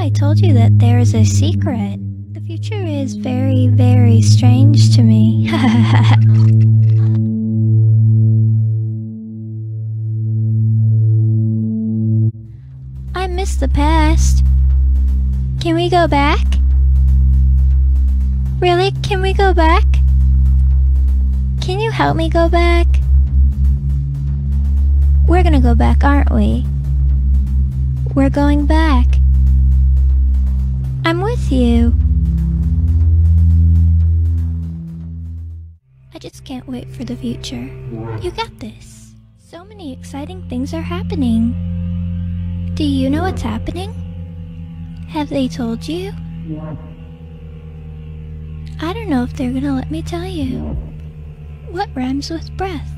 I told you that there is a secret? The future is very, very strange to me. I miss the past. Can we go back? Really? Can we go back? Can you help me go back? We're gonna go back, aren't we? We're going back. You. I just can't wait for the future. You got this. So many exciting things are happening. Do you know what's happening? Have they told you? I don't know if they're gonna let me tell you. What rhymes with breath?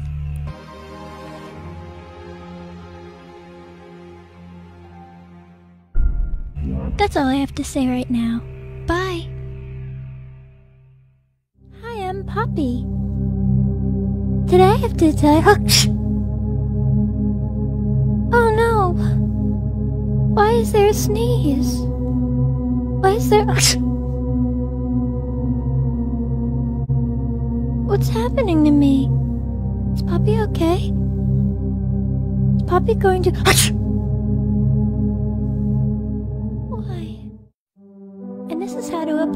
That's all I have to say right now. Bye. Hi, I'm Poppy. Did I have to tell you? Oh no! Why is there a sneeze? Why is there. What's happening to me? Is Poppy okay? Is Poppy going to.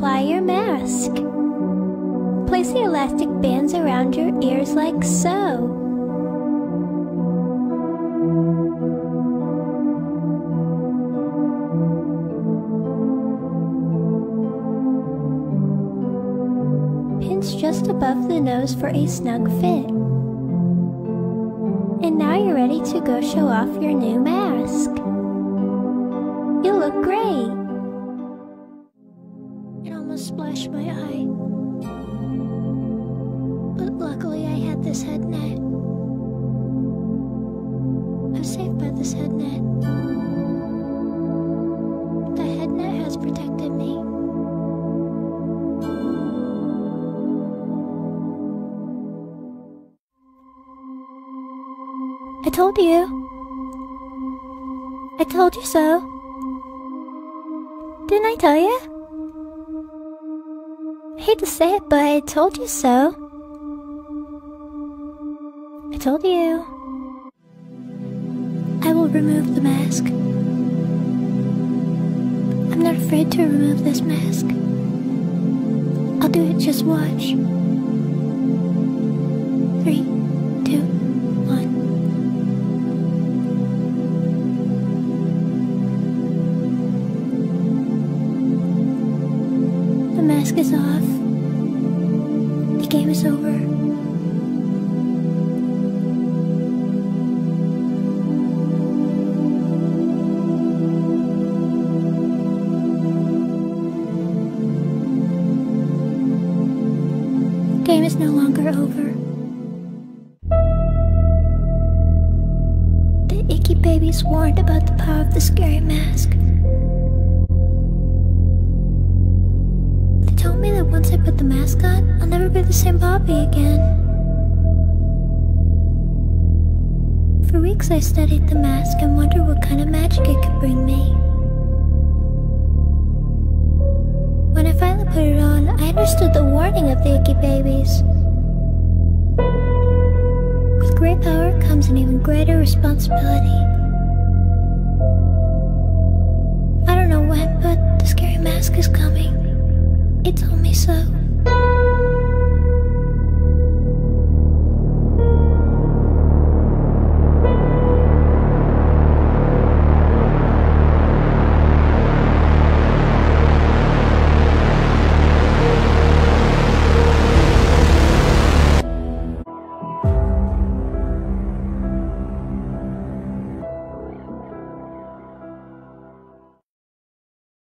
apply your mask. Place the elastic bands around your ears like so. Pinch just above the nose for a snug fit. And now you're ready to go show off your new mask. You look great. Almost splashed my eye. But luckily I had this head net. I'm safe by this head net. The head net has protected me. I told you. I told you so. Didn't I tell you? Hate to say it, but I told you so. I told you. I will remove the mask. I'm not afraid to remove this mask. I'll do it, just watch. Three, mask is off. The game is over. Game is no longer over. The icky babies warned about the power of the scary mask. Put the mask on, I'll never be the same Poppy again. For weeks I studied the mask and wondered what kind of magic it could bring me. When I finally put it on, I understood the warning of the icky babies. With great power comes an even greater responsibility. I don't know when, but the scary mask is coming. It told me so.